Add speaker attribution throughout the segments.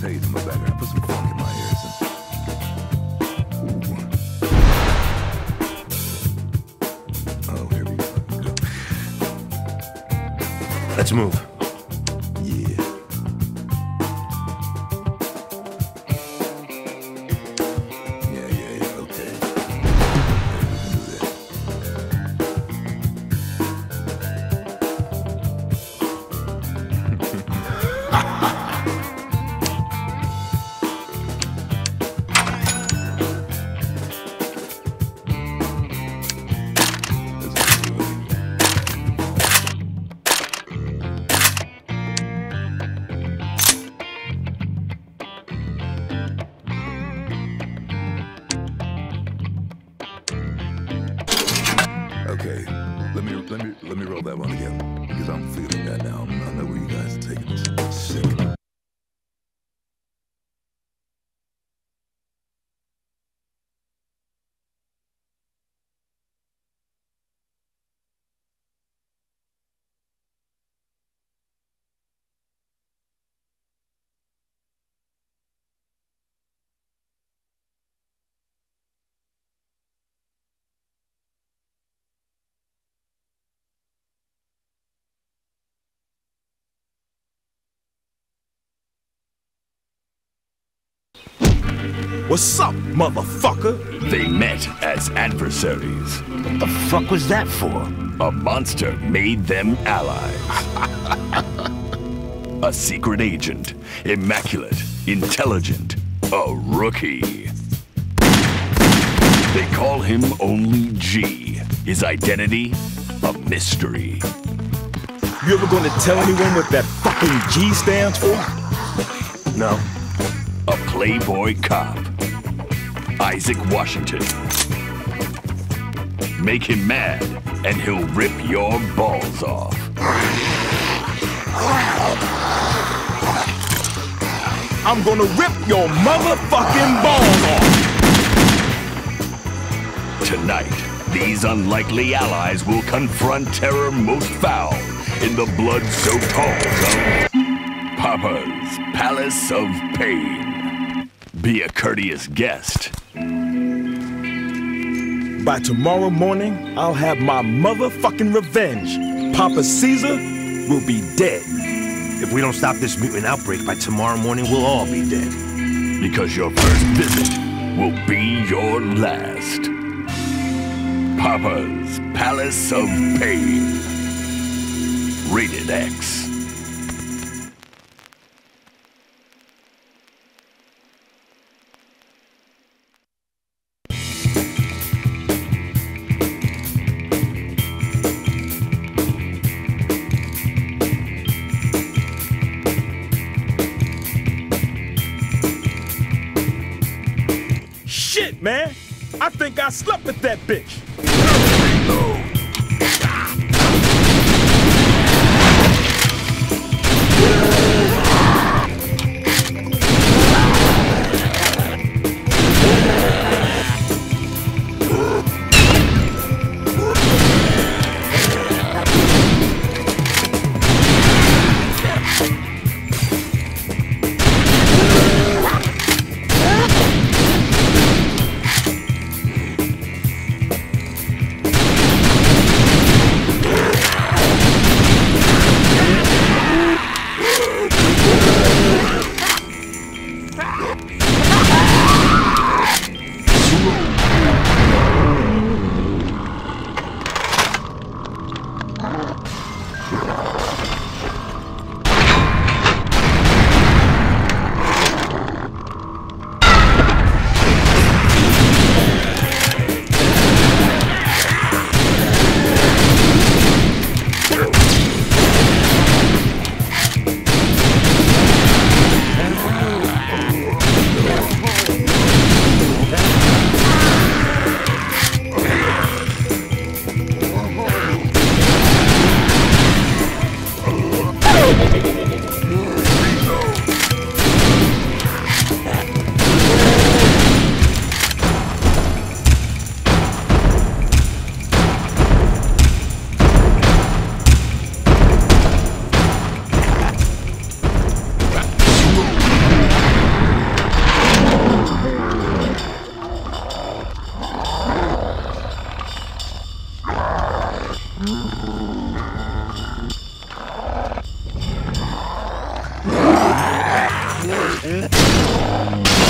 Speaker 1: To my background, put some funk in my ears. And... Oh, here we go.
Speaker 2: Let's move.
Speaker 3: What's up, motherfucker?
Speaker 4: They met as adversaries.
Speaker 2: What the fuck was that for?
Speaker 4: A monster made them allies. a secret agent, immaculate, intelligent, a rookie. They call him only G. His identity, a mystery.
Speaker 3: You ever gonna tell anyone what that fucking G stands for?
Speaker 2: No.
Speaker 4: A playboy cop. Isaac Washington. Make him mad, and he'll rip your balls off.
Speaker 3: I'm gonna rip your motherfucking balls off!
Speaker 4: Tonight, these unlikely allies will confront terror most foul in the blood-soaked halls um, of Papa's Palace of Pain. Be a courteous guest.
Speaker 3: By tomorrow morning, I'll have my motherfucking revenge. Papa Caesar will be dead.
Speaker 2: If we don't stop this mutant outbreak by tomorrow morning, we'll all be dead.
Speaker 4: because your first visit will be your last. Papa's Palace of Pain. Rated X.
Speaker 3: Shit, man! I think I slept with that bitch!
Speaker 5: I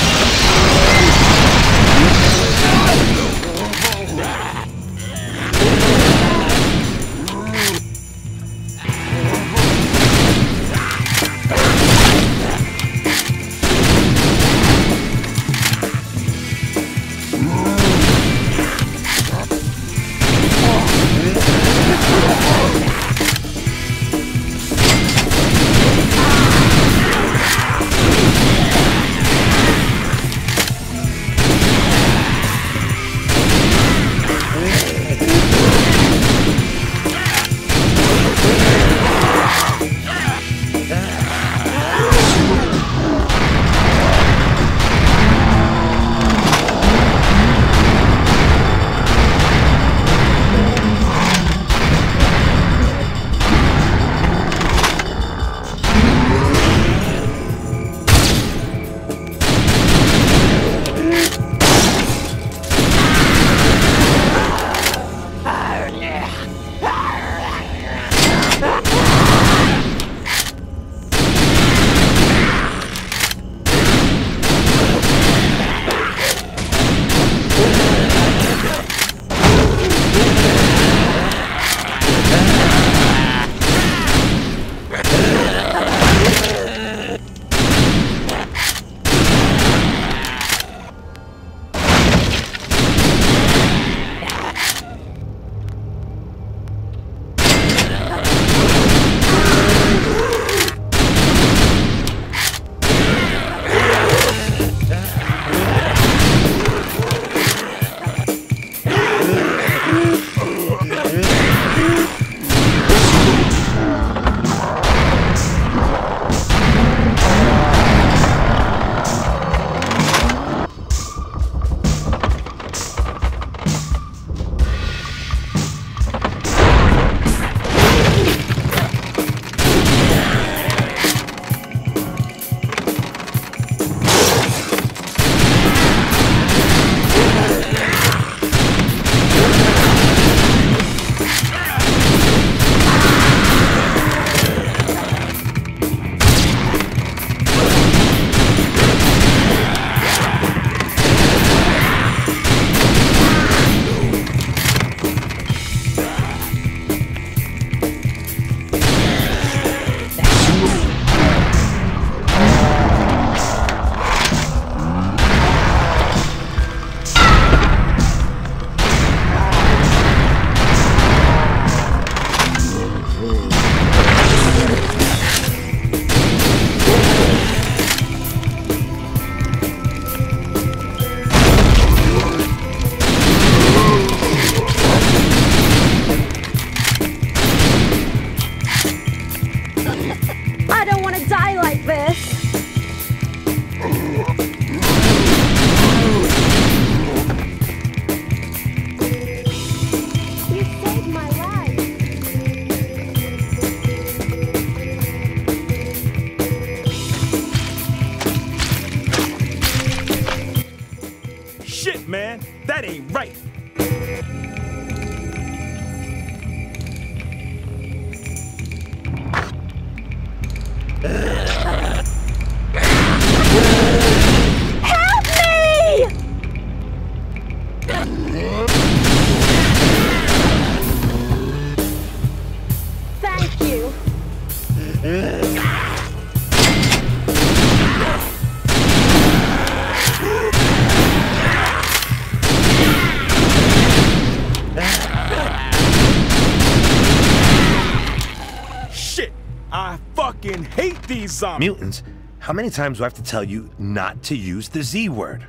Speaker 2: Mutants, how many times do I have to tell you not to use the Z word?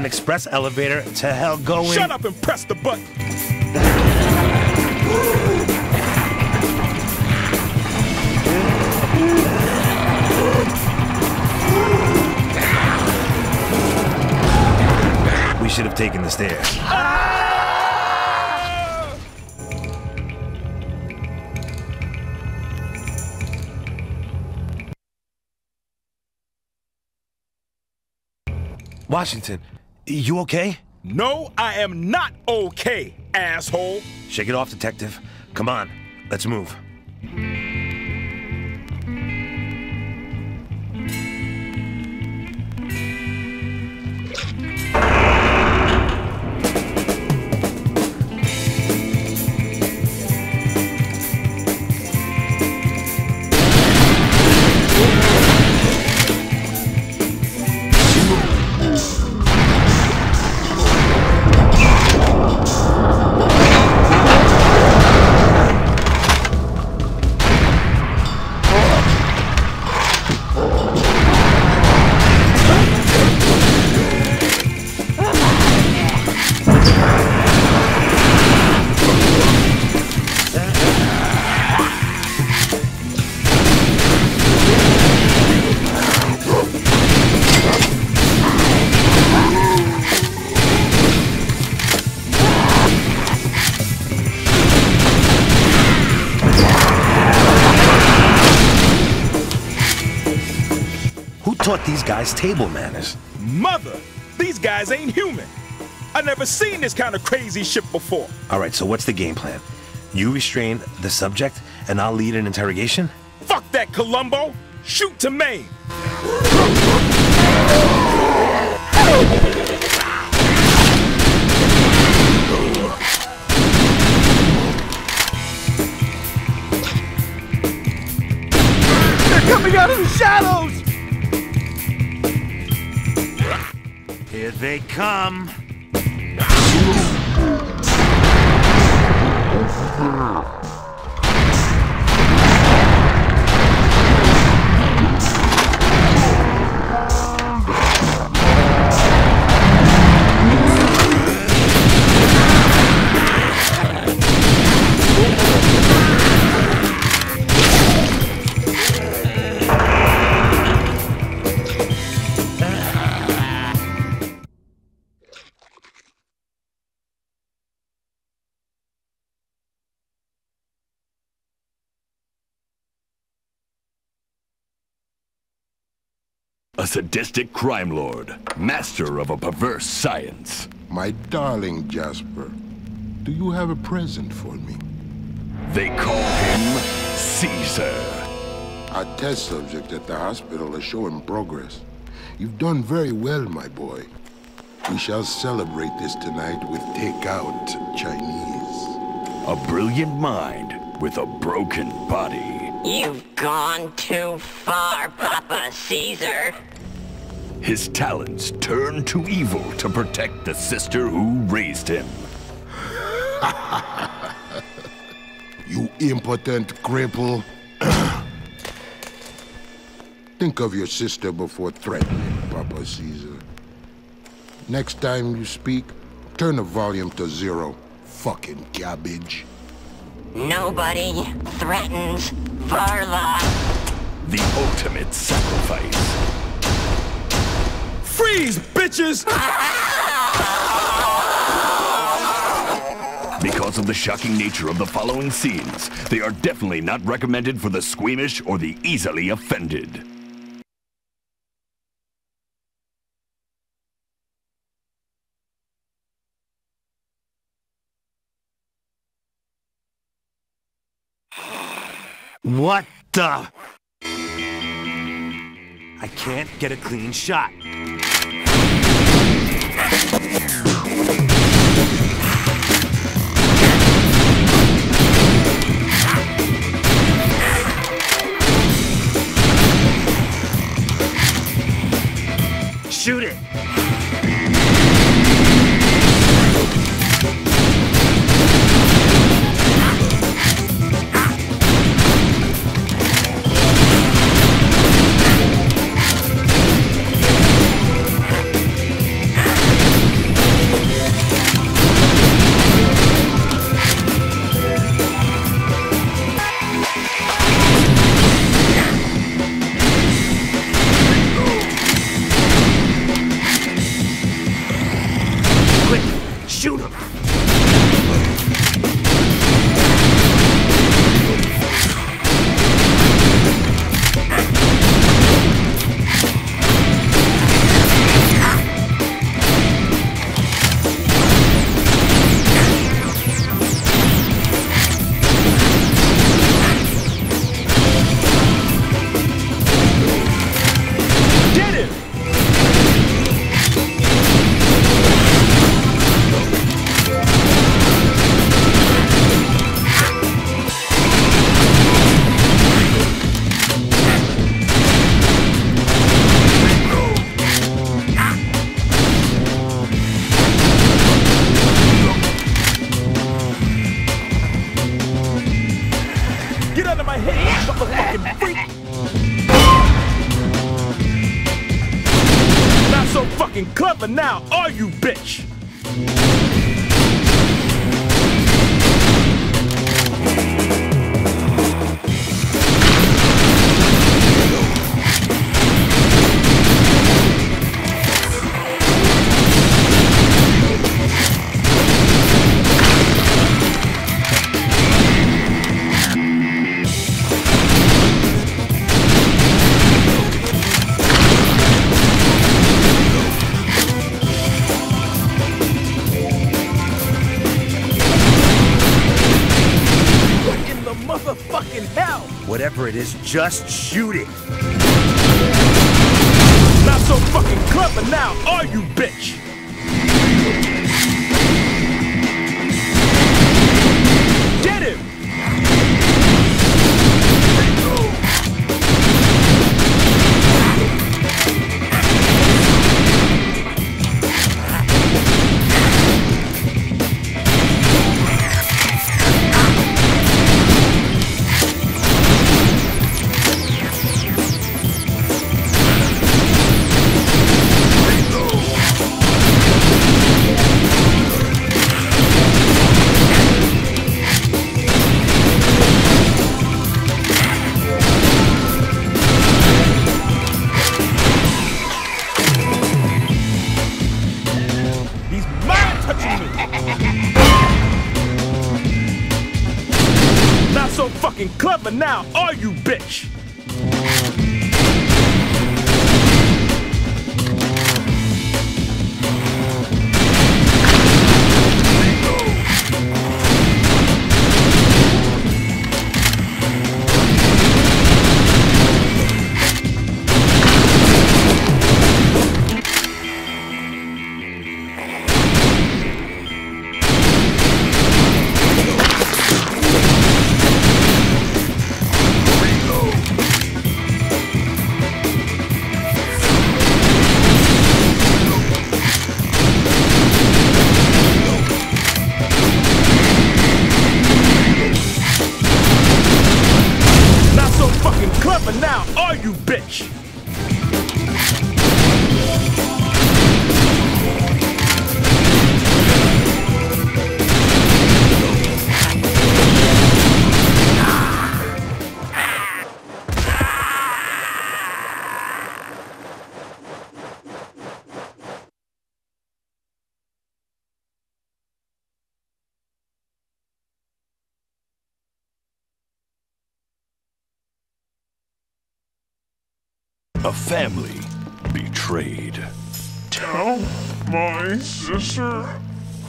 Speaker 2: an express elevator to hell going.
Speaker 3: Shut up and press the button.
Speaker 2: We should have taken the stairs. Washington, you okay?
Speaker 3: No, I am not okay, asshole.
Speaker 2: Shake it off, detective. Come on, let's move. Guys table manners?
Speaker 3: Mother, these guys ain't human. I never seen this kind of crazy shit before.
Speaker 2: All right, so what's the game plan? You restrain the subject, and I'll lead an interrogation?
Speaker 3: Fuck that, Columbo. Shoot to maim.
Speaker 2: They come.
Speaker 4: A sadistic crime lord, master of a perverse science.
Speaker 6: My darling Jasper, do you have a present for me?
Speaker 4: They call him Caesar.
Speaker 6: Our test subject at the hospital is showing progress. You've done very well, my boy. We shall celebrate this tonight with takeout Chinese.
Speaker 4: A brilliant mind with a broken body.
Speaker 7: You've gone too far, Papa Caesar.
Speaker 4: His talents turn to evil to protect the sister who raised him.
Speaker 6: You impotent cripple. Think of your sister before threatening, Papa Caesar. Next time you speak, turn the volume to zero. Fucking cabbage.
Speaker 7: Nobody threatens Varla.
Speaker 4: The ultimate sacrifice.
Speaker 3: Freeze, bitches!
Speaker 4: Because of the shocking nature of the following scenes, they are definitely not recommended for the squeamish or the easily offended.
Speaker 2: What the? I can't get a clean shot. Shoot it! Just shoot it.
Speaker 3: Now, are you, bitch?
Speaker 4: A family betrayed.
Speaker 8: Tell my sister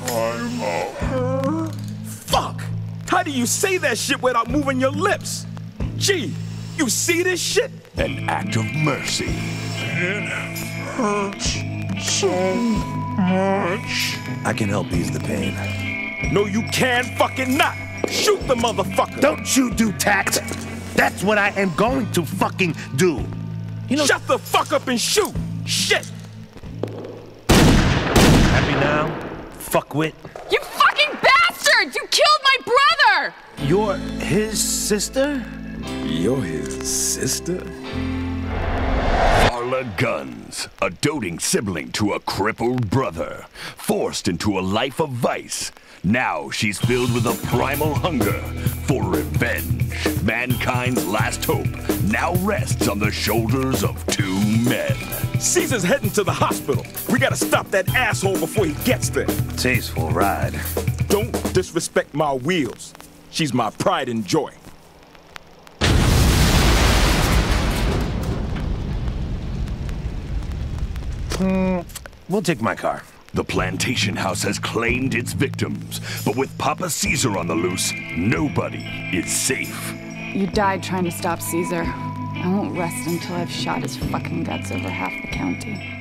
Speaker 8: I love her.
Speaker 3: Fuck! How do you say that shit without moving your lips? G, you see this shit?
Speaker 4: An act of mercy.
Speaker 8: It hurts so much.
Speaker 2: I can help ease the pain.
Speaker 3: No, you can fucking not! Shoot the motherfucker!
Speaker 2: Don't you do tact? That's what I am going to fucking do. You know,
Speaker 3: Shut the fuck up and shoot! Shit!
Speaker 2: happy now? Fuckwit.
Speaker 9: You fucking bastard! You killed my brother!
Speaker 2: You're his sister?
Speaker 3: You're his sister?
Speaker 4: Varla Guns, a doting sibling to a crippled brother, forced into a life of vice. Now she's filled with a primal hunger for revenge. Mankind's last hope now rests on the shoulders of two men.
Speaker 3: Caesar's heading to the hospital. We gotta stop that asshole before he gets there.
Speaker 2: Tasteful ride.
Speaker 3: Don't disrespect my wheels. She's my pride and joy.
Speaker 2: Hmm, we'll take my car.
Speaker 4: The plantation house has claimed its victims, but with Papa Caesar on the loose, nobody is safe.
Speaker 9: You died trying to stop Caesar. I won't rest until I've shot his fucking guts over half the county.